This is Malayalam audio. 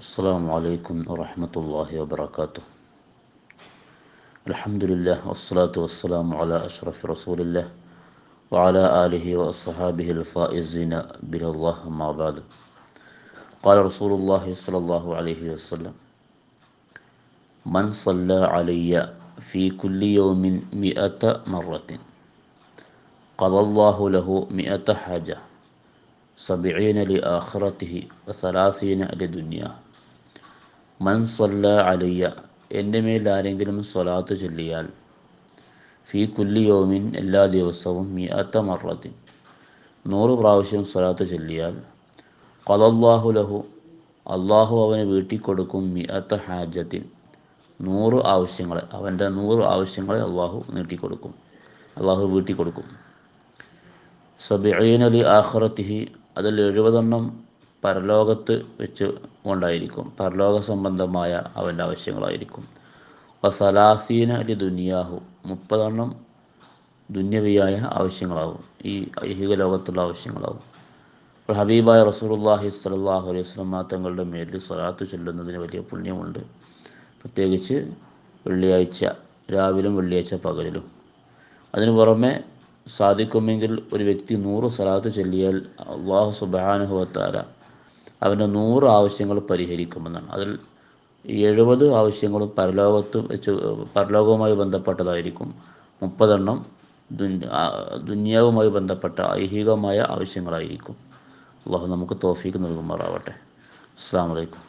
السلام عليكم ورحمة الله وبركاته. الحمد لله والصلاة والسلام على أشرف رسول الله وعلى آله وأصحابه الفائزين بلا الله ما بعد. قال رسول الله صلى الله عليه وسلم من صلى علي في كل يوم مئة مرة قضى الله له مئة حاجة سبعين لآخرته وثلاثين لدنيا മൻ സല്ല അലയ്യ എന്റെ മേൽ ആരെങ്കിലും സ്വലാത്ത് ചൊല്ലിയാൽ ഫീ കുല്ലി യോമിൻ എല്ലാ ദിവസവും മിയത്ത മറത്തിൻ നൂറ് പ്രാവശ്യം സ്വലാത്ത് ചൊല്ലിയാൽ കലല്ലാഹു ലഹു അള്ളാഹു അവന് വീട്ടിക്കൊടുക്കും മിയത്ത ഹാജത്തിൻ. നൂറ് ആവശ്യങ്ങളെ അവന്റെ നൂറ് ആവശ്യങ്ങളെ അള്ളാഹു നീട്ടിക്കൊടുക്കും അള്ളാഹു വീട്ടിക്കൊടുക്കും. സബിഅലി ആഹ്റത്തിഹി അതിൽ എഴുപതെണ്ണം പരലോകത്ത് വെച്ച് കൊണ്ടായിരിക്കും. പരലോക സംബന്ധമായ അവന്റെ ആവശ്യങ്ങളായിരിക്കും. വസലാസീന അലി ദുനിയാഹു. മുപ്പതെണ്ണം ദുന്യവിയായ ആവശ്യങ്ങളാവും. ഈ ഐഹിക ലോകത്തുള്ള ആവശ്യങ്ങളാവും. അപ്പോൾ ഹബീബായ റസൂലുള്ളാഹി സ്വല്ലല്ലാഹു അലൈഹി വസല്ലം തങ്ങളുടെ മേലിൽ സ്വലാത്ത് ചൊല്ലുന്നതിന് വലിയ പുണ്യമുണ്ട്. പ്രത്യേകിച്ച് വെള്ളിയാഴ്ച രാവിലും വെള്ളിയാഴ്ച പകലിലും. അതിനു പുറമെ സാധിക്കുമെങ്കിൽ ഒരു വ്യക്തി നൂറ് സ്വലാത്ത് ചൊല്ലിയാൽ അള്ളാഹു സുബാനുഹുവത്താല അവന്റെ നൂറ് ആവശ്യങ്ങൾ പരിഹരിക്കുമെന്നാണ്. അതിൽ എഴുപത് ആവശ്യങ്ങളും പരലോകത്ത് വെച്ച് പരലോകവുമായി ബന്ധപ്പെട്ടതായിരിക്കും. മുപ്പതെണ്ണം ദുന്യാവുമായി ബന്ധപ്പെട്ട ഐഹികമായ ആവശ്യങ്ങളായിരിക്കും. അള്ളാഹു നമുക്ക് തോഫീക്ക് നൽകുമാറാവട്ടെ. അസ്സാം വലൈക്കും